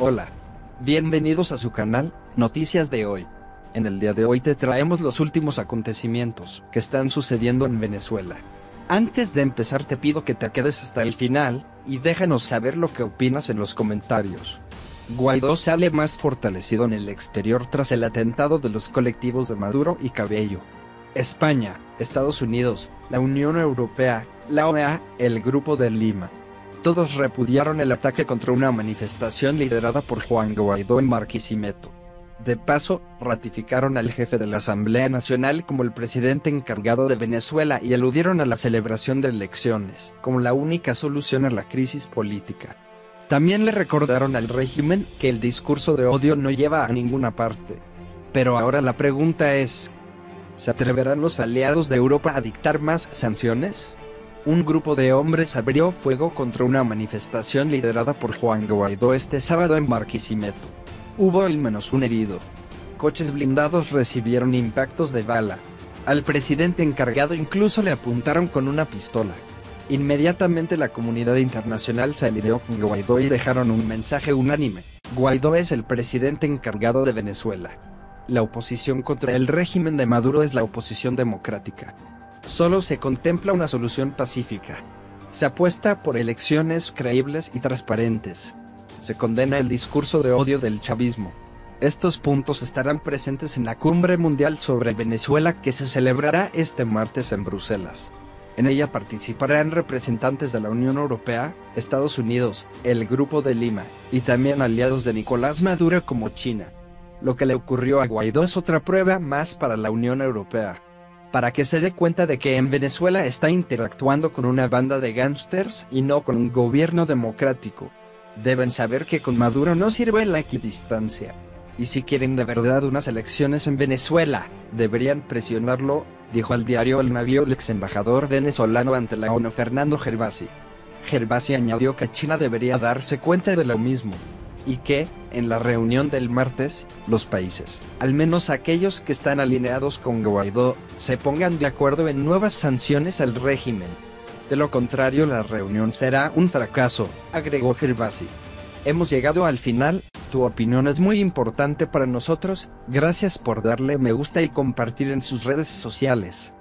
Hola. Bienvenidos a su canal, Noticias de hoy. En el día de hoy te traemos los últimos acontecimientos que están sucediendo en Venezuela. Antes de empezar te pido que te quedes hasta el final, y déjanos saber lo que opinas en los comentarios. Guaidó sale más fortalecido en el exterior tras el atentado de los colectivos de Maduro y Cabello. España, Estados Unidos, la Unión Europea, la OEA, el Grupo de Lima, todos repudiaron el ataque contra una manifestación liderada por Juan Guaidó en Marquisimeto. De paso, ratificaron al jefe de la Asamblea Nacional como el presidente encargado de Venezuela y aludieron a la celebración de elecciones como la única solución a la crisis política. También le recordaron al régimen que el discurso de odio no lleva a ninguna parte. Pero ahora la pregunta es, ¿se atreverán los aliados de Europa a dictar más sanciones? Un grupo de hombres abrió fuego contra una manifestación liderada por Juan Guaidó este sábado en Barquisimeto. Hubo al menos un herido. Coches blindados recibieron impactos de bala. Al presidente encargado incluso le apuntaron con una pistola. Inmediatamente la comunidad internacional se alineó con Guaidó y dejaron un mensaje unánime. Guaidó es el presidente encargado de Venezuela. La oposición contra el régimen de Maduro es la oposición democrática. Solo se contempla una solución pacífica. Se apuesta por elecciones creíbles y transparentes. Se condena el discurso de odio del chavismo. Estos puntos estarán presentes en la Cumbre Mundial sobre Venezuela que se celebrará este martes en Bruselas. En ella participarán representantes de la Unión Europea, Estados Unidos, el Grupo de Lima, y también aliados de Nicolás Maduro como China. Lo que le ocurrió a Guaidó es otra prueba más para la Unión Europea para que se dé cuenta de que en Venezuela está interactuando con una banda de gángsters y no con un gobierno democrático. Deben saber que con Maduro no sirve la equidistancia. Y si quieren de verdad unas elecciones en Venezuela, deberían presionarlo, dijo al diario El Navío el ex embajador venezolano ante la ONU Fernando Gervasi. Gervasi añadió que China debería darse cuenta de lo mismo y que, en la reunión del martes, los países, al menos aquellos que están alineados con Guaidó, se pongan de acuerdo en nuevas sanciones al régimen. De lo contrario, la reunión será un fracaso, agregó Gervasi. Hemos llegado al final, tu opinión es muy importante para nosotros, gracias por darle me gusta y compartir en sus redes sociales.